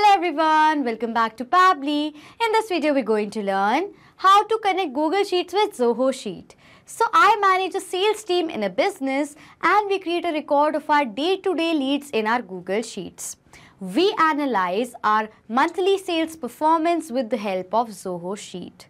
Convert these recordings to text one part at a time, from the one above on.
Hello everyone, welcome back to Pabbly. In this video we're going to learn how to connect Google Sheets with Zoho Sheet. So I manage a sales team in a business and we create a record of our day-to-day -day leads in our Google Sheets. We analyze our monthly sales performance with the help of Zoho Sheet.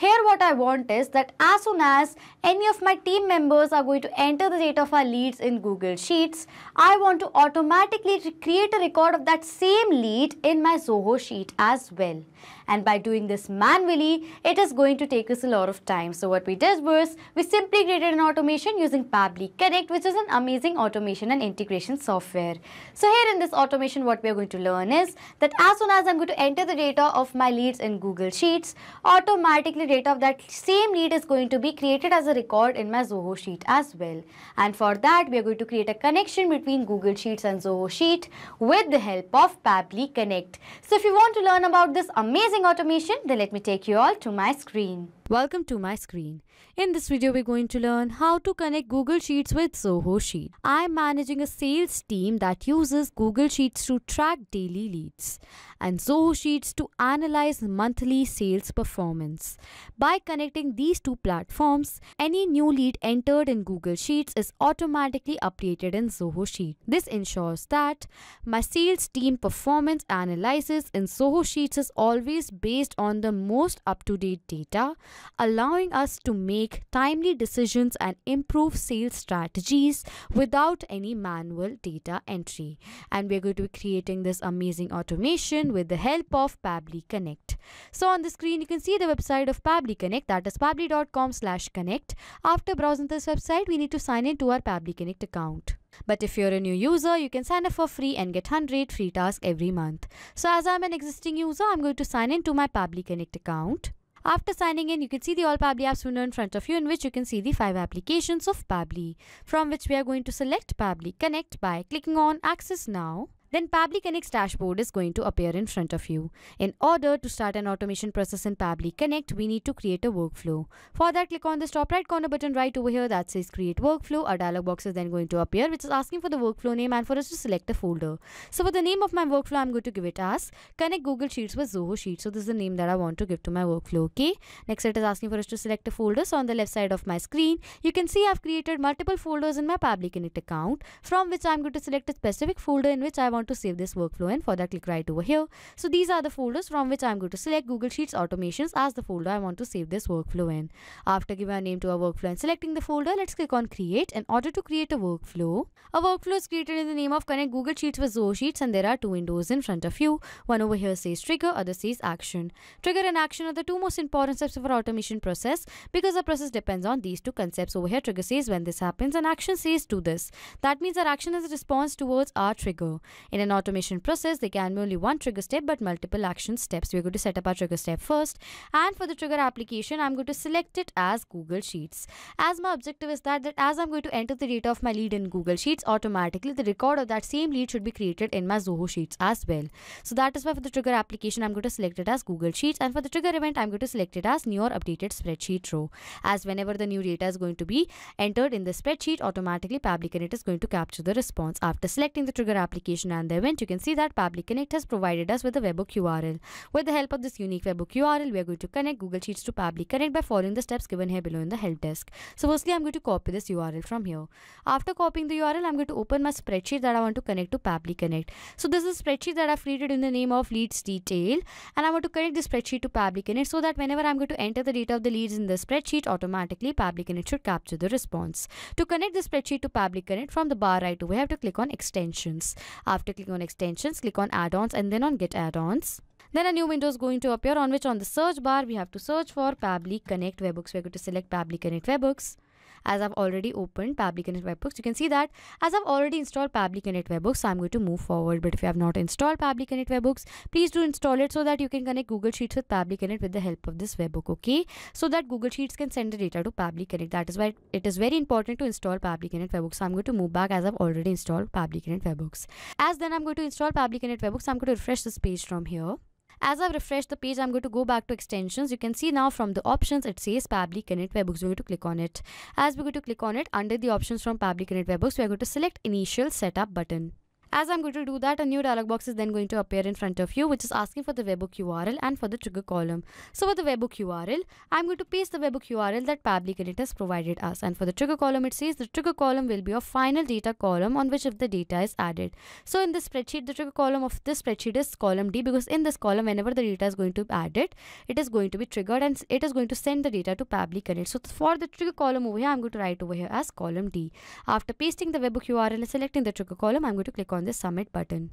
Here what I want is that as soon as any of my team members are going to enter the data of our leads in Google Sheets, I want to automatically create a record of that same lead in my Zoho sheet as well. And by doing this manually, it is going to take us a lot of time. So what we did was, we simply created an automation using Pabbly Connect, which is an amazing automation and integration software. So here in this automation, what we are going to learn is that as soon as I'm going to enter the data of my leads in Google Sheets, automatically data of that same lead is going to be created as a record in my Zoho sheet as well. And for that, we are going to create a connection between Google Sheets and Zoho Sheet with the help of Pabbly Connect. So if you want to learn about this amazing automation, then let me take you all to my screen. Welcome to my screen. In this video, we're going to learn how to connect Google Sheets with Zoho Sheet. I'm managing a sales team that uses Google Sheets to track daily leads and Zoho Sheets to analyze monthly sales performance. By connecting these two platforms, any new lead entered in Google Sheets is automatically updated in Zoho Sheet. This ensures that my sales team performance analysis in Zoho Sheets is always based on the most up-to-date data allowing us to make timely decisions and improve sales strategies without any manual data entry. And we're going to be creating this amazing automation with the help of Pabbly Connect. So on the screen, you can see the website of Pabbly Connect, that is pabbly.com slash connect. After browsing this website, we need to sign in to our Pabbly Connect account. But if you're a new user, you can sign up for free and get 100 free tasks every month. So as I'm an existing user, I'm going to sign in to my Pabbly Connect account. After signing in, you can see the All Pabbly apps window in front of you in which you can see the five applications of Pabbly, from which we are going to select Pabbly Connect by clicking on Access Now then Pabbly Connect's dashboard is going to appear in front of you. In order to start an automation process in Pabbly Connect, we need to create a workflow. For that, click on this top right corner button right over here that says create workflow. A dialog box is then going to appear which is asking for the workflow name and for us to select a folder. So for the name of my workflow, I'm going to give it as connect Google Sheets with Zoho Sheets. So this is the name that I want to give to my workflow. Okay. Next, it is asking for us to select a folder. So on the left side of my screen, you can see I've created multiple folders in my Pabbly Connect account from which I'm going to select a specific folder in which I want want to save this workflow in. For that, click right over here. So these are the folders from which I'm going to select Google Sheets Automations as the folder I want to save this workflow in. After giving a name to our workflow and selecting the folder, let's click on Create. In order to create a workflow, a workflow is created in the name of Connect Google Sheets with Zoho Sheets and there are two windows in front of you. One over here says Trigger, other says Action. Trigger and Action are the two most important steps of our automation process because the process depends on these two concepts. Over here, Trigger says when this happens and Action says do this. That means our action is a response towards our trigger. In an automation process, there can be only one trigger step but multiple action steps. We're going to set up our trigger step first. And for the trigger application, I'm going to select it as Google Sheets. As my objective is that, that as I'm going to enter the data of my lead in Google Sheets, automatically the record of that same lead should be created in my Zoho Sheets as well. So that is why for the trigger application, I'm going to select it as Google Sheets. And for the trigger event, I'm going to select it as new or updated spreadsheet row. As whenever the new data is going to be entered in the spreadsheet, automatically Pabbly Connect is going to capture the response. After selecting the trigger application and the event, you can see that Pabbly Connect has provided us with a webhook URL. With the help of this unique webhook URL, we are going to connect Google Sheets to Pabbly Connect by following the steps given here below in the help desk. So firstly, I'm going to copy this URL from here. After copying the URL, I'm going to open my spreadsheet that I want to connect to Pabbly Connect. So this is a spreadsheet that I've created in the name of leads detail and I want to connect this spreadsheet to Pabbly Connect so that whenever I'm going to enter the data of the leads in the spreadsheet, automatically Pabbly Connect should capture the response. To connect the spreadsheet to Pabbly Connect from the bar right we have to click on extensions. After clicking on extensions, click on add-ons and then on get add-ons. Then a new window is going to appear on which on the search bar we have to search for Pabbly Connect webhooks. We're going to select Pabbly Connect webhooks as I've already opened Pabbly Connect webhooks. You can see that as I've already installed Pabbly Connect webhooks, so I'm going to move forward. But if you have not installed Pabbly Connect webhooks, please do install it so that you can connect Google Sheets with Pabbly Connect with the help of this webhook, okay? So that Google Sheets can send the data to Pabbly Connect. That is why it is very important to install Pabbly Connect webhooks. So I'm going to move back as I've already installed Pabbly Connect webhooks. As then I'm going to install Pabbly Connect webhooks, I'm going to refresh this page from here. As I've refreshed the page, I'm going to go back to extensions. You can see now from the options, it says Pabbly Connect Webhooks. We're going to click on it. As we're going to click on it, under the options from Pabbly Connect Webhooks, we're going to select Initial Setup button. As I'm going to do that, a new dialog box is then going to appear in front of you, which is asking for the webhook URL and for the trigger column. So for the webhook URL, I'm going to paste the webhook URL that Pabbly Connect has provided us. And for the trigger column, it says the trigger column will be a final data column on which if the data is added. So in this spreadsheet, the trigger column of this spreadsheet is column D because in this column, whenever the data is going to be added, it is going to be triggered and it is going to send the data to Pabbly Connect. So for the trigger column over here, I'm going to write over here as column D. After pasting the webhook URL and selecting the trigger column, I'm going to click on this submit button.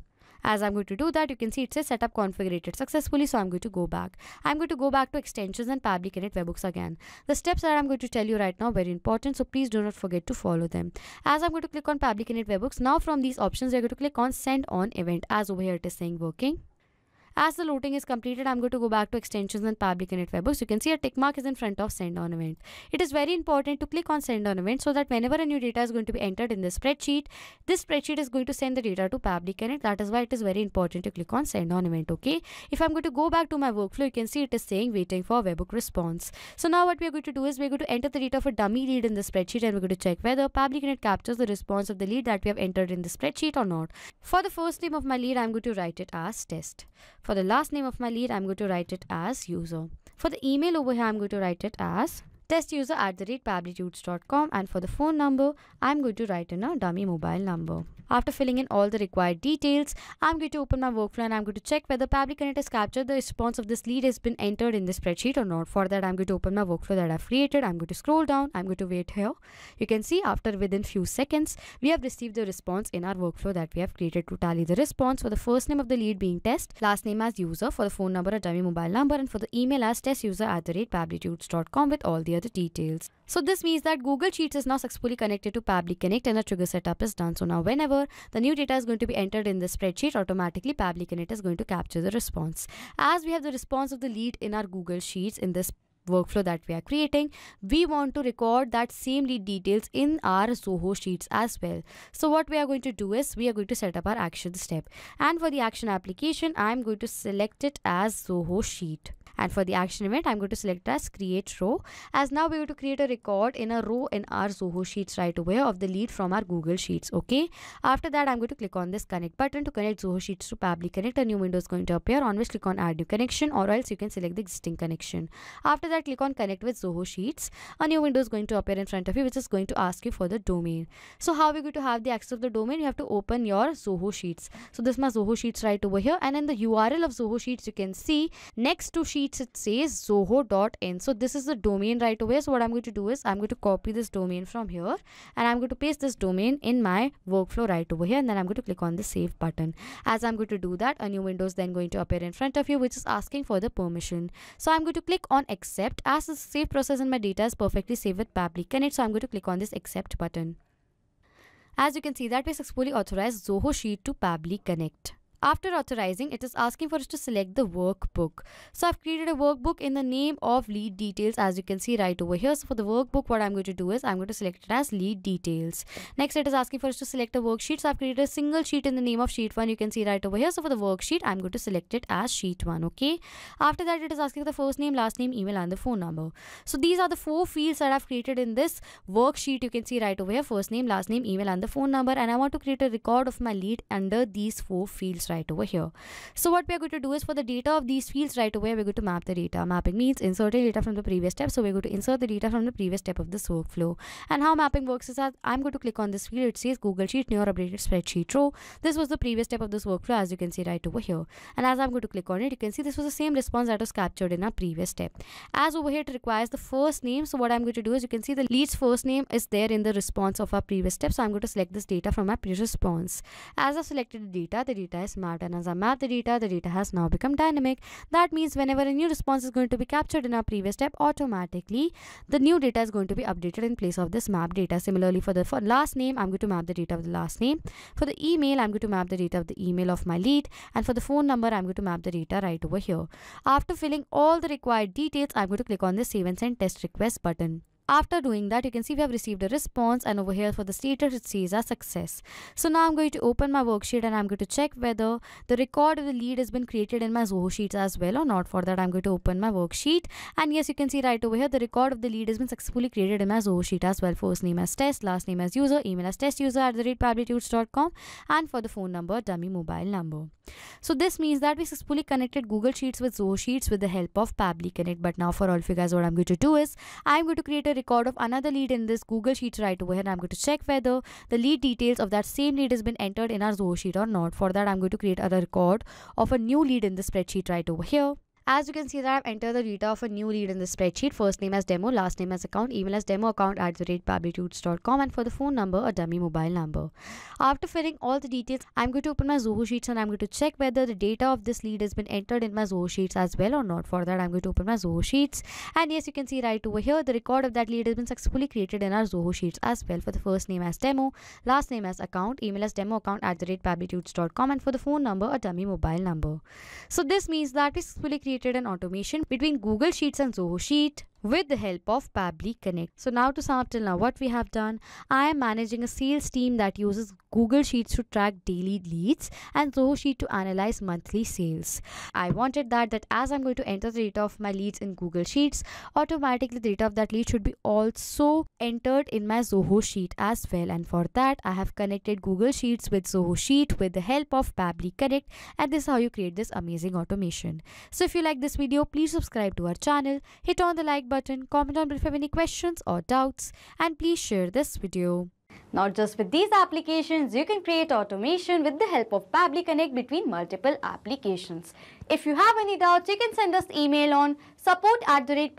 As I'm going to do that, you can see it says setup configured successfully. So I'm going to go back. I'm going to go back to extensions and Pabbly Connect webhooks again. The steps that I'm going to tell you right now very important. So please do not forget to follow them. As I'm going to click on Pabbly Connect webhooks, now from these options, you're going to click on send on event as over here it is saying working. As the loading is completed, I'm going to go back to extensions and Pabbly Connect webhooks. You can see a tick mark is in front of send on event. It is very important to click on send on event so that whenever a new data is going to be entered in the spreadsheet, this spreadsheet is going to send the data to Pabbly Connect. That is why it is very important to click on send on event. Okay. If I'm going to go back to my workflow, you can see it is saying waiting for webhook response. So now what we are going to do is we're going to enter the data of a dummy lead in the spreadsheet and we're going to check whether Pabbly Connect captures the response of the lead that we have entered in the spreadsheet or not. For the first name of my lead, I'm going to write it as test. For the last name of my lead, I'm going to write it as user. For the email over here, I'm going to write it as testuser at the rate and for the phone number, I'm going to write in a dummy mobile number. After filling in all the required details, I'm going to open my workflow and I'm going to check whether Pabbly Connect has captured the response of this lead has been entered in the spreadsheet or not. For that, I'm going to open my workflow that I've created. I'm going to scroll down. I'm going to wait here. You can see after within few seconds, we have received the response in our workflow that we have created to tally the response for the first name of the lead being test, last name as user, for the phone number a dummy mobile number, and for the email as testuser at the rate with all the other details. So this means that Google Sheets is now successfully connected to Pabbly Connect and a trigger setup is done. So now whenever the new data is going to be entered in the spreadsheet, automatically Pabbly Connect is going to capture the response. As we have the response of the lead in our Google Sheets in this workflow that we are creating we want to record that same lead details in our zoho sheets as well so what we are going to do is we are going to set up our action step and for the action application i'm going to select it as zoho sheet and for the action event i'm going to select as create row. As now we're going to create a record in a row in our zoho sheets right away of the lead from our google sheets okay? After that i'm going to click on this connect button to connect zoho sheets to pabbly connect. A new window is going to appear. On which click on add new connection or else you can select the existing connection. After that click on connect with zoho sheets. A new window is going to appear in front of you which is going to ask you for the domain. So how are we going to have the access of the domain? You have to open your zoho sheets. So this is my zoho sheets right over here. And in the url of zoho sheets you can see next to sheet it says zoho.in so this is the domain right away. So what i'm going to do is i'm going to copy this domain from here and i'm going to paste this domain in my workflow right over here and then i'm going to click on the save button. As i'm going to do that a new window is then going to appear in front of you which is asking for the permission. So i'm going to click on accept. As the save process in my data is perfectly saved with Pabbly Connect so i'm going to click on this accept button. As you can see that we successfully authorized Zoho Sheet to Pabbly Connect. After authorizing, it is asking for us to select the workbook. So I've created a workbook in the name of lead details as you can see right over here. So for the workbook, what I'm going to do is I'm going to select it as lead details. Next, it is asking for us to select a worksheet. So I've created a single sheet in the name of sheet 1. You can see right over here. So for the worksheet, I'm going to select it as sheet 1. Okay. After that, it is asking for the first name, last name, email and the phone number. So these are the four fields that I've created in this worksheet. You can see right over here, first name, last name, email and the phone number. And I want to create a record of my lead under these four fields right over here. So what we're going to do is for the data of these fields right away, we're going to map the data. Mapping means inserting data from the previous step. So we're going to insert the data from the previous step of this workflow. And how mapping works is that I'm going to click on this field. It says Google Sheet, new updated spreadsheet row. This was the previous step of this workflow as you can see right over here. And as I'm going to click on it, you can see this was the same response that was captured in our previous step. As over here, it requires the first name. So what I'm going to do is you can see the lead's first name is there in the response of our previous step. So I'm going to select this data from my previous response. As I've selected the data, the data is mapped and as I map the data, the data has now become dynamic. That means whenever a new response is going to be captured in our previous step, automatically the new data is going to be updated in place of this map data. Similarly, for the for last name, I'm going to map the data of the last name. For the email, I'm going to map the data of the email of my lead. And for the phone number, I'm going to map the data right over here. After filling all the required details, I'm going to click on the save and send test request button. After doing that, you can see we have received a response and over here for the status it says a success. So now I'm going to open my worksheet and I'm going to check whether the record of the lead has been created in my Zoho Sheets as well or not. For that, I'm going to open my worksheet and yes, you can see right over here the record of the lead has been successfully created in my Zoho Sheet as well. First name as test, last name as user, email as testuser at the rate and for the phone number, dummy mobile number. So this means that we successfully connected Google Sheets with Zoho Sheets with the help of Pabbly Connect. But now for all of you guys, what I'm going to do is I'm going to create a record of another lead in this Google Sheets right over here. And I'm going to check whether the lead details of that same lead has been entered in our Zoho Sheet or not. For that, I'm going to create a record of a new lead in the spreadsheet right over here. As you can see that I've entered the data of a new lead in the spreadsheet. First name as demo, last name as account, email as demo account at the rate and for the phone number, a dummy mobile number. After filling all the details, I'm going to open my Zoho Sheets and I'm going to check whether the data of this lead has been entered in my Zoho Sheets as well or not. For that, I'm going to open my Zoho Sheets and yes, you can see right over here, the record of that lead has been successfully created in our Zoho Sheets as well. For the first name as demo, last name as account, email as demo account at the rate and for the phone number, a dummy mobile number. So this means that we successfully created an automation between Google Sheets and Zoho Sheet with the help of Pabbly Connect. So now to sum up till now what we have done, I am managing a sales team that uses Google Sheets to track daily leads and Zoho Sheet to analyze monthly sales. I wanted that that as I'm going to enter the data of my leads in Google Sheets, automatically the data of that lead should be also entered in my Zoho Sheet as well. And for that, I have connected Google Sheets with Zoho Sheet with the help of Pabbly Connect and this is how you create this amazing automation. So if you like this video, please subscribe to our channel, hit on the like button button, comment down below if you have any questions or doubts and please share this video. Not just with these applications, you can create automation with the help of Pabbly Connect between multiple applications. If you have any doubts, you can send us email on support at the rate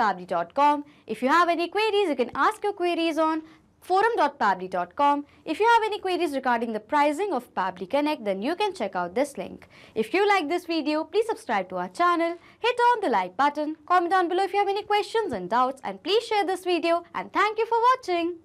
If you have any queries, you can ask your queries on forum.pabbly.com. If you have any queries regarding the pricing of Pabbly Connect, then you can check out this link. If you like this video, please subscribe to our channel, hit on the like button, comment down below if you have any questions and doubts, and please share this video. And thank you for watching.